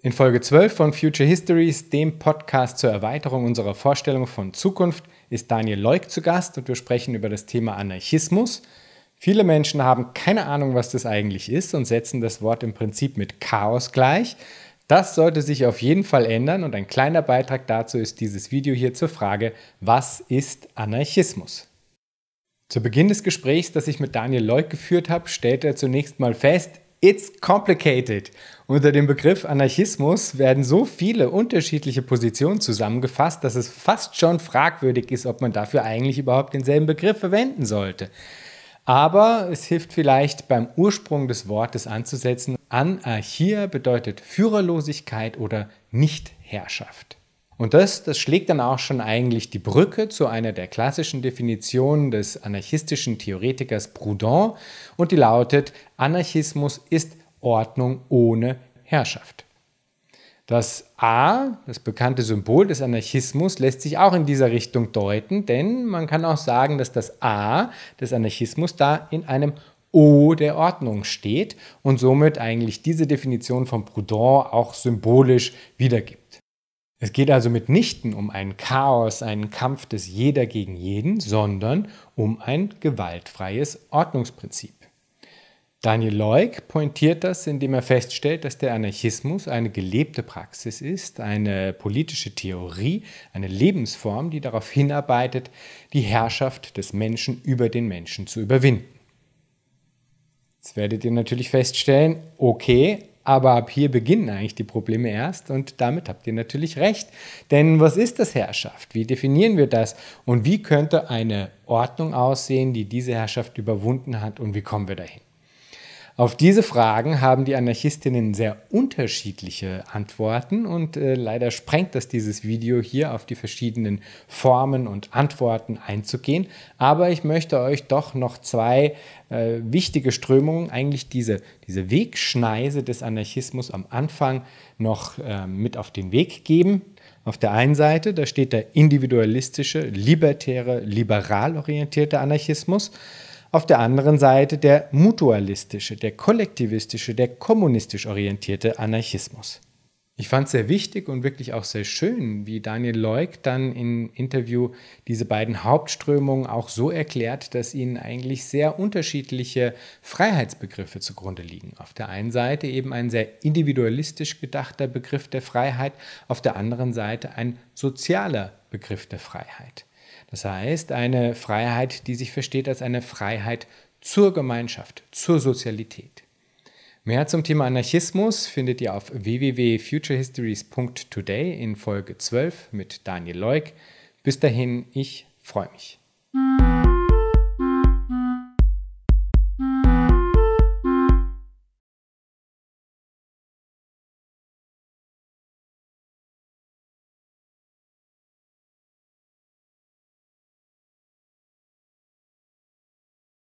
In Folge 12 von Future Histories, dem Podcast zur Erweiterung unserer Vorstellung von Zukunft, ist Daniel Leuk zu Gast und wir sprechen über das Thema Anarchismus. Viele Menschen haben keine Ahnung, was das eigentlich ist und setzen das Wort im Prinzip mit Chaos gleich. Das sollte sich auf jeden Fall ändern und ein kleiner Beitrag dazu ist dieses Video hier zur Frage, was ist Anarchismus? Zu Beginn des Gesprächs, das ich mit Daniel Leuk geführt habe, stellt er zunächst mal fest, It's complicated. Unter dem Begriff Anarchismus werden so viele unterschiedliche Positionen zusammengefasst, dass es fast schon fragwürdig ist, ob man dafür eigentlich überhaupt denselben Begriff verwenden sollte. Aber es hilft vielleicht beim Ursprung des Wortes anzusetzen. Anarchia bedeutet Führerlosigkeit oder Nichtherrschaft. Und das, das schlägt dann auch schon eigentlich die Brücke zu einer der klassischen Definitionen des anarchistischen Theoretikers Proudhon und die lautet, Anarchismus ist Ordnung ohne Herrschaft. Das A, das bekannte Symbol des Anarchismus, lässt sich auch in dieser Richtung deuten, denn man kann auch sagen, dass das A des Anarchismus da in einem O der Ordnung steht und somit eigentlich diese Definition von Proudhon auch symbolisch wiedergibt. Es geht also mitnichten um ein Chaos, einen Kampf des Jeder gegen jeden, sondern um ein gewaltfreies Ordnungsprinzip. Daniel Leuk pointiert das, indem er feststellt, dass der Anarchismus eine gelebte Praxis ist, eine politische Theorie, eine Lebensform, die darauf hinarbeitet, die Herrschaft des Menschen über den Menschen zu überwinden. Jetzt werdet ihr natürlich feststellen, okay, aber ab hier beginnen eigentlich die Probleme erst und damit habt ihr natürlich recht. Denn was ist das Herrschaft? Wie definieren wir das? Und wie könnte eine Ordnung aussehen, die diese Herrschaft überwunden hat und wie kommen wir dahin? Auf diese Fragen haben die Anarchistinnen sehr unterschiedliche Antworten und äh, leider sprengt das dieses Video hier auf die verschiedenen Formen und Antworten einzugehen. Aber ich möchte euch doch noch zwei äh, wichtige Strömungen, eigentlich diese, diese Wegschneise des Anarchismus am Anfang noch äh, mit auf den Weg geben. Auf der einen Seite, da steht der individualistische, libertäre, liberal orientierte Anarchismus auf der anderen Seite der mutualistische, der kollektivistische, der kommunistisch orientierte Anarchismus. Ich fand es sehr wichtig und wirklich auch sehr schön, wie Daniel Leuk dann im Interview diese beiden Hauptströmungen auch so erklärt, dass ihnen eigentlich sehr unterschiedliche Freiheitsbegriffe zugrunde liegen. Auf der einen Seite eben ein sehr individualistisch gedachter Begriff der Freiheit, auf der anderen Seite ein sozialer Begriff der Freiheit. Das heißt, eine Freiheit, die sich versteht als eine Freiheit zur Gemeinschaft, zur Sozialität. Mehr zum Thema Anarchismus findet ihr auf www.futurehistories.today in Folge 12 mit Daniel Leuk. Bis dahin, ich freue mich.